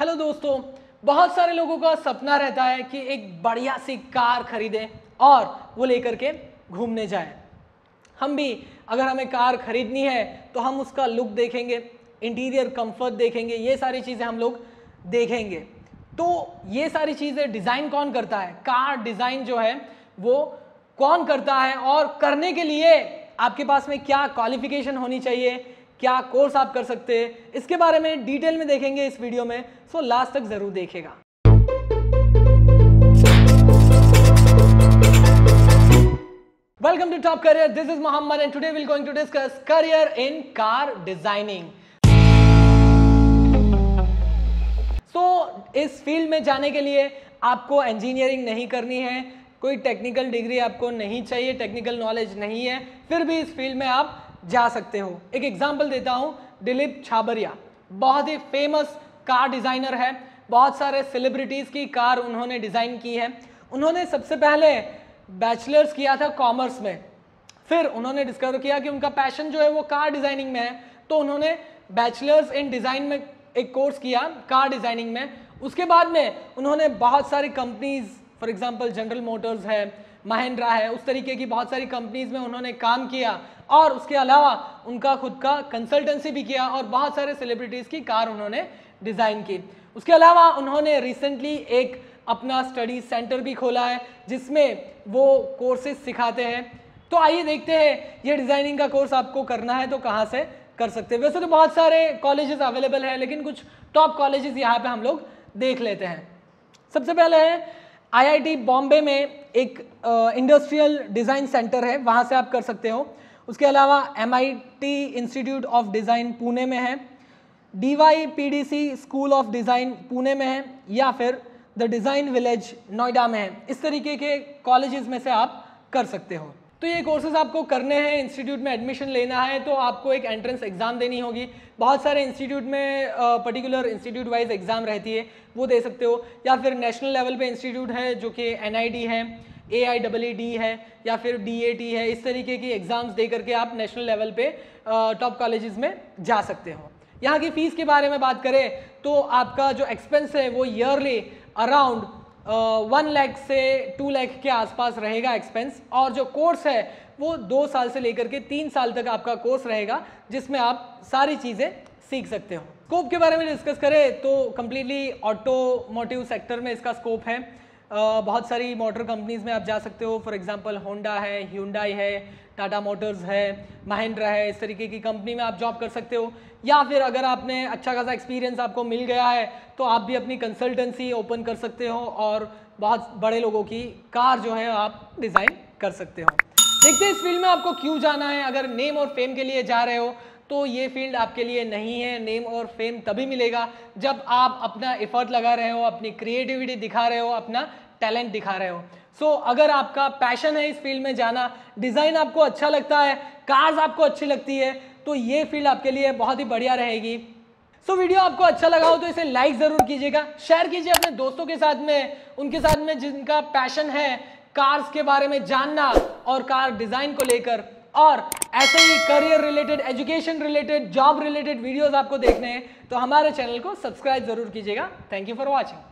Hello दोस्तों, बहुत सारे लोगों का सपना रहता है कि एक बढ़िया सी कार खरीदें और वो लेकर के घूमने जाएँ। हम भी, अगर हमें कार खरीदनी है तो हम उसका लुक देखेंगे इंटीरियर कंफर्ट देखेंगे, ये सारी चीज़ें हम लोग देखेंगे। तो ये सारी चीज़ें डिज़ाइन कौन करता है? कार डिज़ाइन जो है, वो कौन करता है? और करने के लिए आपके पास में क्या क्वालिफिकेशन होनी चाहिए? क्या कोर्स आप कर सकते हैं इसके बारे में डिटेल में देखेंगे इस वीडियो में सो लास्ट तक ज़रूर देखेगा Welcome to Top Career. This is Muhammad and today we're going to discuss career in car designing. सो इस फ़ील्ड में जाने के लिए आपको इंजीनियरिंग नहीं करनी है, कोई टेक्निकल डिग्री आपको नहीं चाहिए टेक्निकल नॉलेज नहीं है, फिर भी इस फ़ील्ड में आप जा सकते हो। एक एग्ज़ाम्पल देता हूँ, दिलीप छाबरिया। बहुत ही फ़ेमस कार डिज़ाइनर है। बहुत सारे सेलिब्रिटीज़ की कार उन्होंने डिज़ाइन की है। उन्होंने सबसे पहले बैचलर्स किया था कॉमर्स में। फिर उन्होंने डिस्कवर किया कि उनका पैशन जो है वो कार डिज़ाइनिंग में है। तो उन्होंने बैचलर्स इन डिज़ाइन में एक कोर्स किया कार डिज़ाइनिंग में। उसके बाद में उन्होंने बहुत सारी companies for example General Motors है महिंद्रा है। उस तरीके की बहुत सारी कंपनीज़ में उन्होंने काम किया और उसके अलावा उनका खुद का कंसल्टेंसी भी किया और बहुत सारे सेलिब्रिटीज़ की कार उन्होंने डिज़ाइन की। उसके अलावा उन्होंने रिसेंटली एक अपना स्टडी सेंटर भी खोला है, जिसमें वो कोर्सेज सिखाते हैं। तो आइए देखते हैं, ये डिज़ाइनिंग का कोर्स आपको करना है तो कहाँ से कर सकते हैं? वैसे तो बहुत सारे कॉलेजेस अवेलेबल हैं, लेकिन कुछ टॉप कॉलेजेस यहाँ पे हम लोग देख लेते हैं। सबसे पहले है आईआईटी बॉम्बे में एक इंडस्ट्रियल डिज़ाइन सेंटर है, वहाँ से आप कर सकते हो। उसके अलावा MIT institute of design Pune में है D Y P D C school of design Pune में है, या फिर द डिज़ाइन विलेज नोएडा में है। इस तरीके के कॉलेजेस में से आप कर सकते हो। तो ये कोर्सेज आपको करने हैं इंस्टीट्यूट में एडमिशन लेना है तो आपको एक एंट्रेंस एग्ज़ाम देनी होगी। बहुत सारे इंस्टीट्यूट में पर्टिकुलर इंस्टीट्यूट वाइज एग्ज़ाम रहती है, वो दे सकते हो। या फिर नेशनल लेवल पे इंस्टीट्यूट है, जो कि एनआईडी है ए आई डी है, या फिर डी ए टी है, इस तरीके की एग्ज़ाम्स दे करके आप नेशनल लेवल पे टॉप कॉलेजेस में जा सकते हो। यहाँ की फ़ीस के बारे में बात करें तो आपका जो एक्सपेंस है, वो ईयरली अराउंड वन लैख से टू लैख के आसपास रहेगा एक्सपेंस और जो कोर्स है, वो दो साल से लेकर के तीन साल तक आपका कोर्स रहेगा, जिसमें आप सारी चीज़ें सीख सकते हो। स्कोप के बारे में डिस्कस करें तो कम्प्लीटली ऑटोमोटिव सेक्टर में इसका स्कोप है। बहुत सारी मोटर कंपनीज़ में आप जा सकते हो। फॉर एग्जांपल होंडा है ह्यूंडाई है टाटा मोटर्स है महिंद्रा है, इस तरीके की कंपनी में आप जॉब कर सकते हो। या फिर अगर आपने अच्छा खासा एक्सपीरियंस आपको मिल गया है तो आप भी अपनी कंसल्टेंसी ओपन कर सकते हो और बहुत बड़े लोगों की कार जो है आप डिज़ाइन कर सकते हो। देखते हैं इस फ़ील्ड में आपको क्यों जाना है। अगर नेम और फेम के लिए जा रहे हो तो ये फ़ील्ड आपके लिए नहीं है नेम और फेम तभी मिलेगा जब आप अपना एफर्ट लगा रहे हो अपनी क्रिएटिविटी दिखा रहे हो अपना टैलेंट दिखा रहे हो। सो so, अगर आपका पैशन है इस फ़ील्ड में जाना डिज़ाइन आपको अच्छा लगता है कार्स आपको अच्छी लगती है तो ये फ़ील्ड आपके लिए बहुत ही बढ़िया रहेगी। सो so, वीडियो आपको अच्छा लगा हो तो इसे लाइक ज़रूर कीजिएगा। शेयर कीजिए अपने दोस्तों के साथ में उनके साथ में जिनका पैशन है कार्स के बारे में जानना और कार डिज़ाइन को लेकर। और ऐसे ही career related education related job related videos आपको देखने हैं तो हमारे चैनल को सब्सक्राइब ज़रूर कीजिएगा। Thank you for watching